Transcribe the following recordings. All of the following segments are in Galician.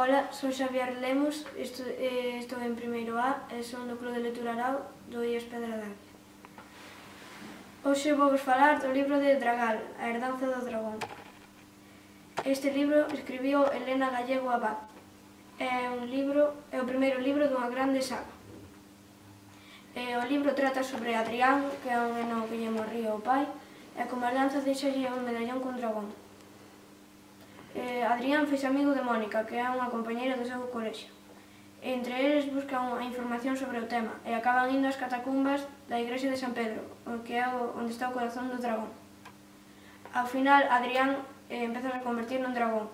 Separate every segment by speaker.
Speaker 1: Ola, son Xavier Lemos, estou, eh, estou en primeiro A e son do Club de Lectura Arau do Ies Pedradán. Hoxe vou vos falar do libro de Dragal, A herdanza do dragón. Este libro escribiu Elena Gallego Abad. É un libro, é o primeiro libro dunha grande saga. E o libro trata sobre Adrián, que é un neno que lle morría o pai, e como herdanza deixalle un medallón con dragón. Eh, Adrián fez amigo de Mónica, que é unha compañeira do seu colexio. Entre eles buscan a información sobre o tema e acaban indo ás catacumbas da igrexa de San Pedro, que é onde está o corazón do dragón. Ao final, Adrián eh, empeza a convertir nun dragón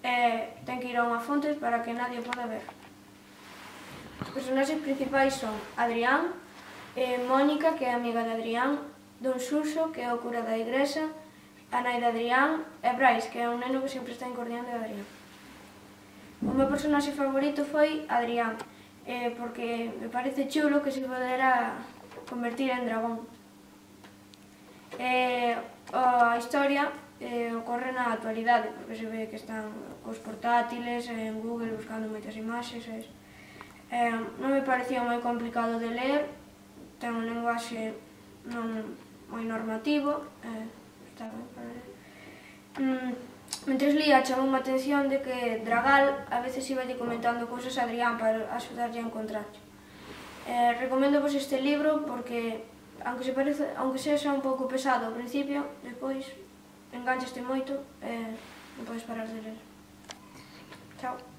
Speaker 1: e ten que ir a unha fonte para que nadie poda ver. Os personaxes principais son Adrián, eh, Mónica, que é amiga de Adrián, Don Suso, que é o cura da igrexa, A nai de Adrián e Brais, que é un neno que sempre está encordiando de Adrián. O meu personaxe favorito foi Adrián, eh, porque me parece chulo que se podera convertir en dragón. Eh, a historia eh, ocorre na actualidade, porque se ve que están cos portátiles, en Google, buscando moitas imaxes, e Eh, non me parecía moi complicado de ler, ten un lenguaxe non moi normativo, eh, Mm, mentres lía chamou a atención de que Dragal a veces iba comentando cousas a Adrián para axudarlle a encontrar. Eh, recomendo vos este libro porque, aunque se parece, aunque sexa un pouco pesado ao principio, despois enganchaste moito e eh, non podes parar de ler. Chao.